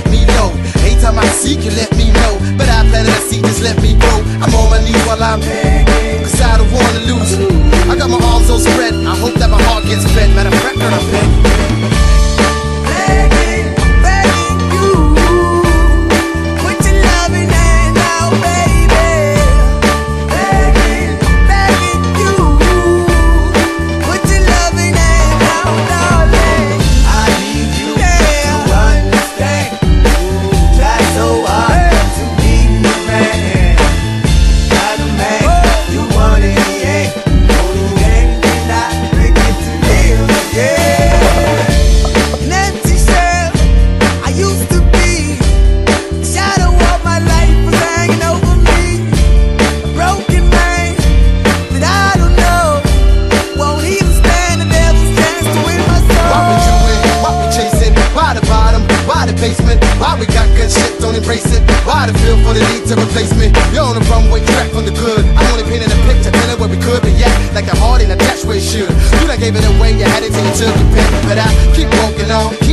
let me know. Anytime I seek you, let me know. But I planted a see. just let me grow. I'm on my knees while I'm begging, cause I don't wanna lose. I got my arms so spread, I hope that my heart gets fed. Matter of fact, I'm embrace it? Why the feel for the need to replace me? You're on the runway track from the good. I'm only painting a picture, telling where we could be at. Like a heart in a dash where it should. You done gave it away, you had it till you took your pick. But I keep walking on, keep